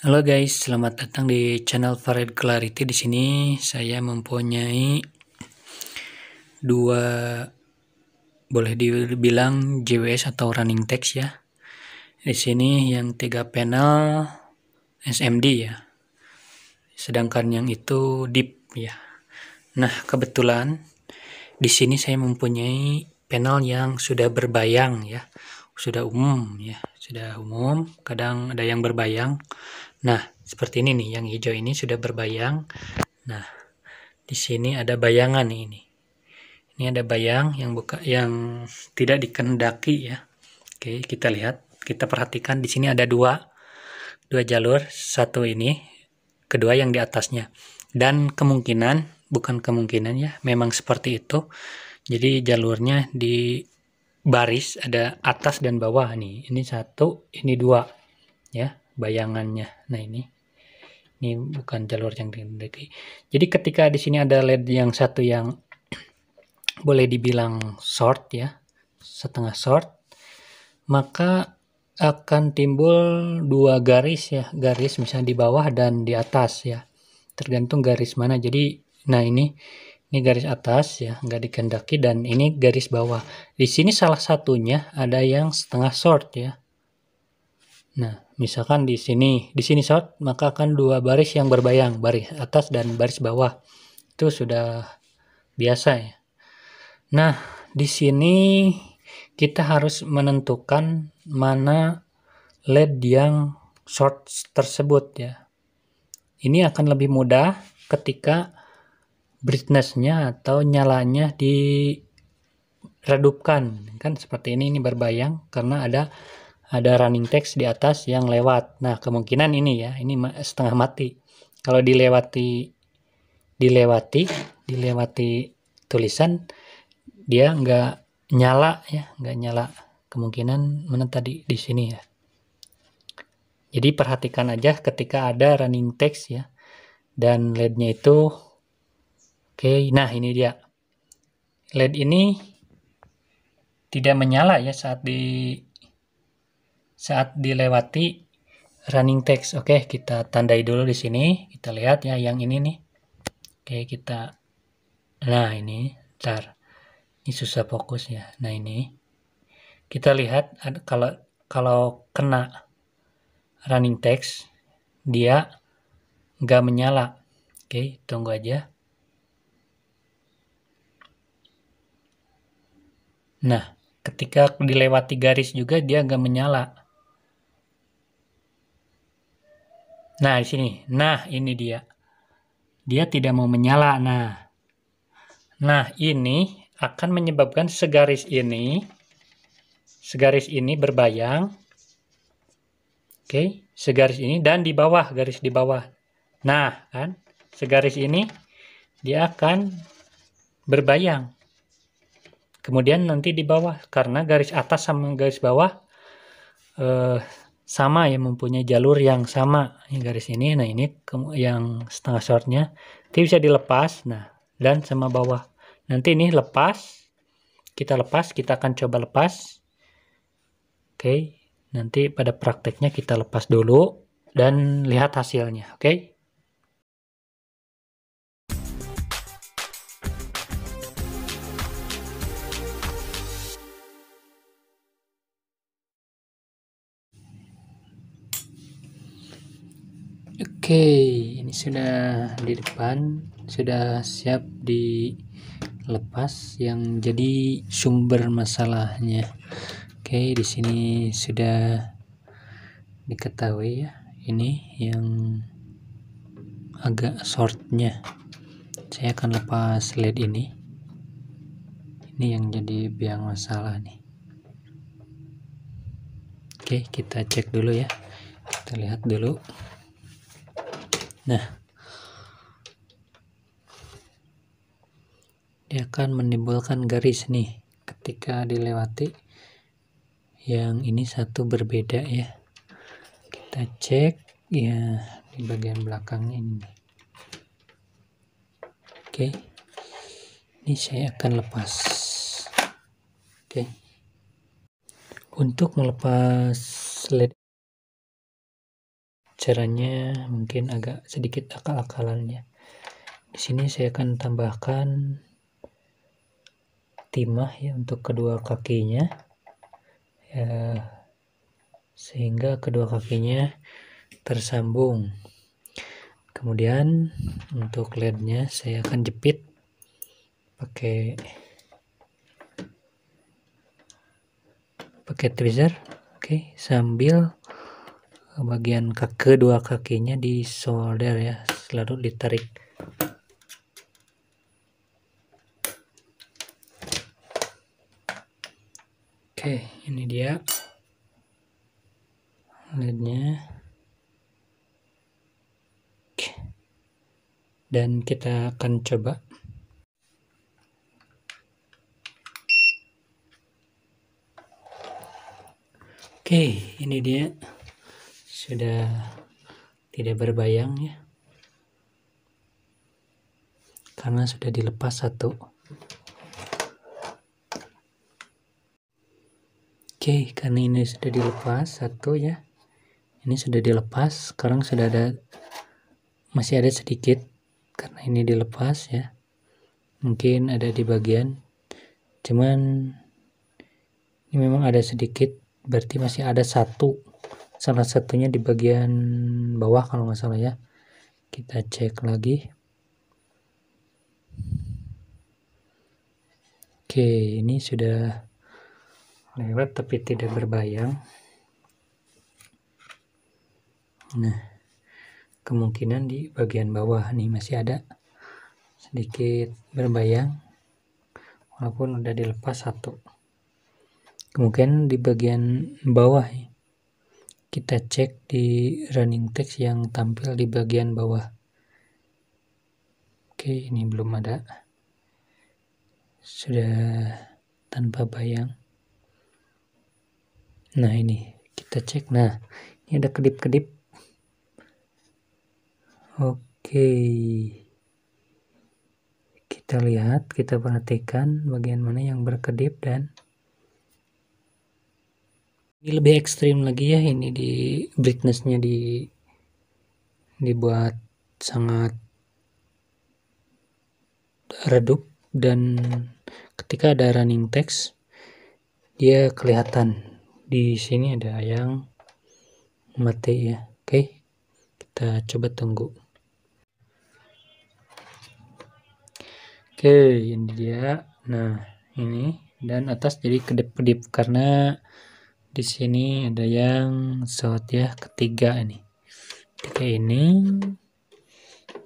Halo guys, selamat datang di channel Farid Clarity. Di sini saya mempunyai dua boleh dibilang JWS atau running text ya. Di sini yang tiga panel SMD ya. Sedangkan yang itu deep ya. Nah, kebetulan di sini saya mempunyai panel yang sudah berbayang ya. Sudah umum ya, sudah umum, kadang ada yang berbayang Nah, seperti ini nih, yang hijau ini sudah berbayang. Nah, di sini ada bayangan nih ini. Ini ada bayang yang buka yang tidak dikendaki ya. Oke, kita lihat, kita perhatikan di sini ada dua dua jalur, satu ini, kedua yang di atasnya. Dan kemungkinan, bukan kemungkinan ya, memang seperti itu. Jadi jalurnya di baris ada atas dan bawah nih. Ini satu, ini dua ya bayangannya. Nah ini, ini bukan jalur yang dikehendaki. Jadi ketika di sini ada LED yang satu yang boleh dibilang short ya, setengah short, maka akan timbul dua garis ya, garis misalnya di bawah dan di atas ya, tergantung garis mana. Jadi, nah ini ini garis atas ya, nggak dikehendaki dan ini garis bawah. Di sini salah satunya ada yang setengah short ya. Nah, misalkan di sini, di sini short, maka akan dua baris yang berbayang, baris atas dan baris bawah. Itu sudah biasa ya. Nah, di sini kita harus menentukan mana LED yang short tersebut ya. Ini akan lebih mudah ketika brightness-nya atau nyalanya diredupkan. Kan seperti ini, ini berbayang karena ada ada running text di atas yang lewat. Nah, kemungkinan ini ya, ini setengah mati. Kalau dilewati dilewati dilewati tulisan dia nggak nyala ya, nggak nyala. Kemungkinan mana tadi di sini ya. Jadi perhatikan aja ketika ada running text ya. Dan LED-nya itu oke, okay, nah ini dia. LED ini tidak menyala ya saat di saat dilewati running text. Oke, kita tandai dulu di sini. Kita lihat ya yang ini nih. Oke, kita Nah, ini ntar. Ini susah fokus ya. Nah, ini kita lihat kalau kalau kena running text dia nggak menyala. Oke, tunggu aja. Nah, ketika dilewati garis juga dia nggak menyala. Nah, di sini. Nah, ini dia. Dia tidak mau menyala. Nah. Nah, ini akan menyebabkan segaris ini segaris ini berbayang. Oke, segaris ini dan di bawah, garis di bawah. Nah, kan? Segaris ini dia akan berbayang. Kemudian nanti di bawah karena garis atas sama garis bawah eh, sama ya mempunyai jalur yang sama ini garis ini. Nah ini yang setengah shortnya. Itu bisa dilepas nah dan sama bawah. Nanti ini lepas kita lepas kita akan coba lepas. Oke nanti pada prakteknya kita lepas dulu dan lihat hasilnya oke Oke, ini sudah di depan, sudah siap dilepas yang jadi sumber masalahnya. Oke, di sini sudah diketahui ya. Ini yang agak shortnya. Saya akan lepas led ini. Ini yang jadi biang masalah nih. Oke, kita cek dulu ya. Kita lihat dulu. Nah, dia akan menimbulkan garis nih ketika dilewati. Yang ini satu berbeda ya. Kita cek ya di bagian belakangnya ini. Oke. Ini saya akan lepas. Oke. Untuk melepas led caranya mungkin agak sedikit akal-akalannya. Di sini saya akan tambahkan timah ya untuk kedua kakinya. Ya sehingga kedua kakinya tersambung. Kemudian untuk lednya saya akan jepit pakai pakai tweezer. Oke sambil bagian kedua kakinya di solder ya lalu ditarik. Oke ini dia. Lednya dan kita akan coba. Oke ini dia sudah tidak berbayang ya. Karena sudah dilepas satu. Oke karena ini sudah dilepas satu ya. Ini sudah dilepas sekarang sudah ada masih ada sedikit karena ini dilepas ya. Mungkin ada di bagian. Cuman ini memang ada sedikit berarti masih ada satu salah satunya di bagian bawah kalau nggak salah ya. Kita cek lagi. Oke ini sudah lewat tapi tidak berbayang. Nah kemungkinan di bagian bawah nih masih ada sedikit berbayang walaupun udah dilepas satu. Kemungkinan di bagian bawah kita cek di running text yang tampil di bagian bawah. Oke ini belum ada. Sudah tanpa bayang. Nah ini kita cek. Nah ini ada kedip-kedip. Oke. Kita lihat, kita perhatikan bagian mana yang berkedip dan ini lebih ekstrim lagi ya ini di brightnessnya di dibuat sangat redup dan ketika ada running text dia kelihatan. Di sini ada yang mati ya. Oke kita coba tunggu. Oke, ini dia. Nah, ini dan atas jadi kedip-kedip karena di sini ada yang shot ya ketiga ini. Ketiga ini.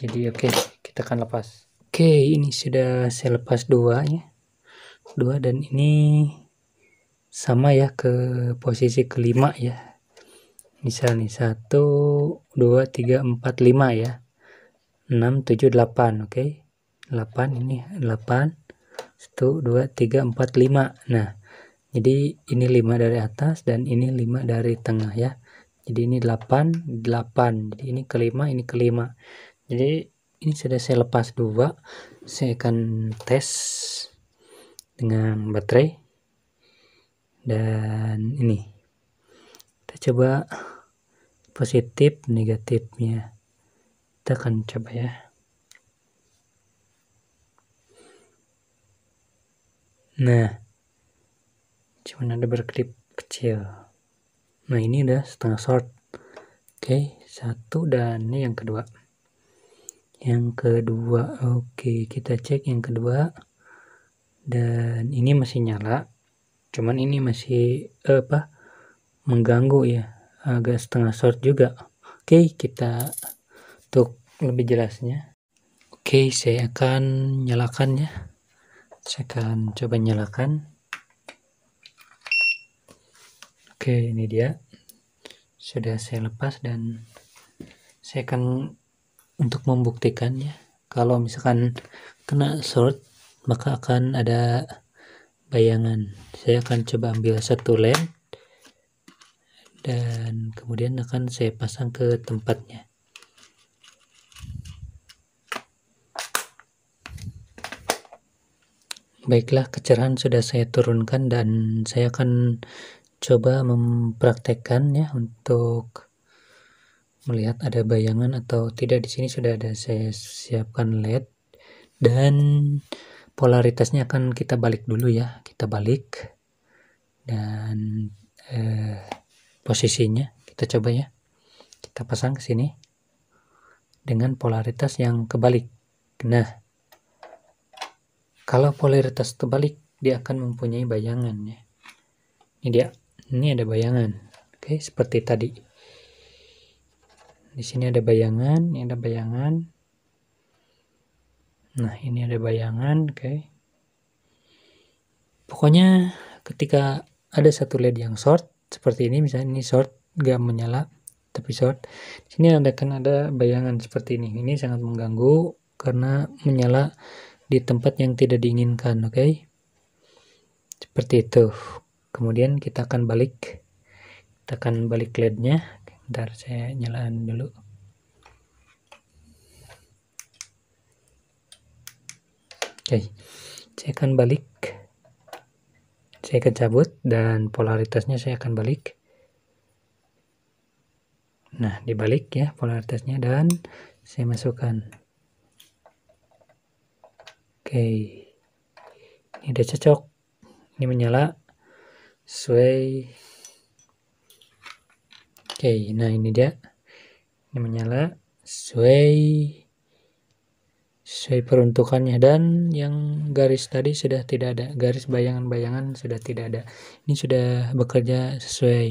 Jadi oke, kita akan lepas. Oke, ini sudah saya lepas dua ya. Dua dan ini sama ya ke posisi kelima ya. Misal nih satu, dua, tiga, empat, lima ya. enam, tujuh, delapan, oke. 8 ini 8 1 2 3 4 5 nah jadi ini 5 dari atas dan ini 5 dari tengah ya. Jadi ini 8 8 jadi ini kelima ini kelima. Jadi ini sudah saya lepas dua. Saya akan tes dengan baterai dan ini. Kita coba positif negatifnya. Kita akan coba ya. Nah, cuman ada berklip kecil. Nah, ini udah setengah short. Oke, satu dan ini yang kedua. Yang kedua, oke, kita cek yang kedua. Dan ini masih nyala. Cuman ini masih eh, apa? mengganggu ya. Agak setengah short juga. Oke, kita untuk lebih jelasnya. Oke, saya akan nyalakan ya saya akan coba nyalakan oke ini dia. Sudah saya lepas dan saya akan untuk membuktikan ya kalau misalkan kena short maka akan ada bayangan. Saya akan coba ambil satu led dan kemudian akan saya pasang ke tempatnya. Baiklah, kecerahan sudah saya turunkan dan saya akan coba mempraktekkan ya untuk melihat ada bayangan atau tidak. Di sini sudah ada saya siapkan LED dan polaritasnya akan kita balik dulu ya. Kita balik dan eh, posisinya kita coba ya. Kita pasang ke sini dengan polaritas yang kebalik. Nah kalau polaritas terbalik dia akan mempunyai bayangan ya. Ini dia ini ada bayangan. Oke seperti tadi. Di sini ada bayangan ini ada bayangan. Nah ini ada bayangan oke. Pokoknya ketika ada satu led yang short seperti ini misalnya ini short gak menyala tapi short. Sini ada kan ada bayangan seperti ini. Ini sangat mengganggu karena menyala di tempat yang tidak diinginkan oke. Okay? seperti itu kemudian kita akan balik. Kita akan balik lednya. Bentar saya nyalakan dulu. Oke saya akan balik. Saya akan cabut dan polaritasnya saya akan balik. Nah dibalik ya polaritasnya dan saya masukkan. Oke ini udah cocok. Ini menyala sesuai. Oke nah ini dia. Ini menyala. Sesuai. Sesuai peruntukannya dan yang garis tadi sudah tidak ada. Garis bayangan-bayangan sudah tidak ada. Ini sudah bekerja sesuai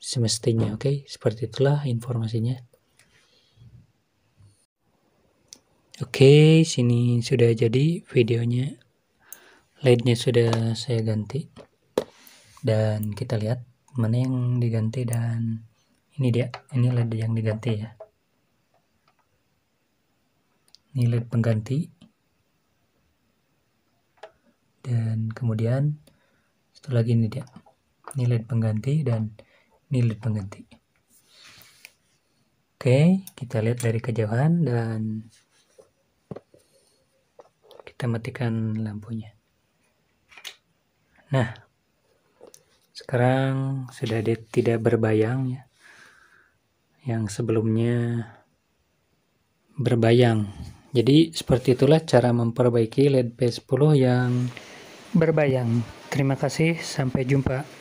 semestinya oke? Okay? seperti itulah informasinya. Oke okay, sini sudah jadi videonya LED-nya sudah saya ganti dan kita lihat mana yang diganti dan ini dia ini LED yang diganti ya. Ini LED pengganti. Dan kemudian satu lagi ini dia. Ini LED pengganti dan ini LED pengganti. Oke kita lihat dari kejauhan dan kita matikan lampunya. Nah sekarang sudah tidak berbayang ya yang sebelumnya berbayang jadi seperti itulah cara memperbaiki LED P10 yang berbayang. Terima kasih, sampai jumpa.